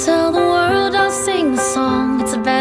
Tell the